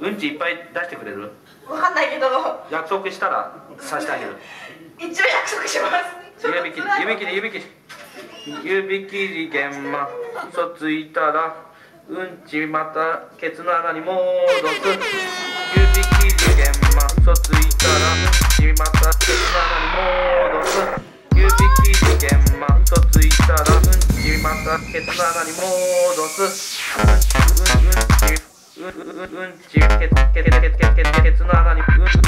うん。うんちいっぱい出してくれる？わかんないけど。約束したらさしてあげる。一応約束します。指切り指切り指切り。指切り玄満嘘ついたらうんちまたケツの穴に戻す指切り玄満嘘ついたらうんちまたちまたケツの穴に戻すうんうんちうんうんちケツケツケツケツケツケツの穴にうんうんうんち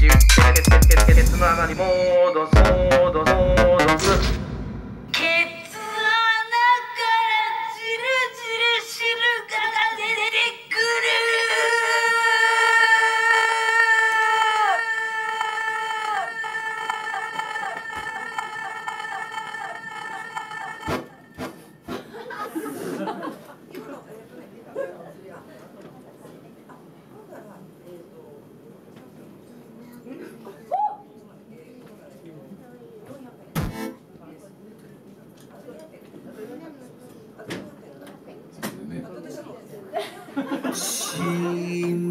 ケツケツケツケツの穴に戻す戻す戻す she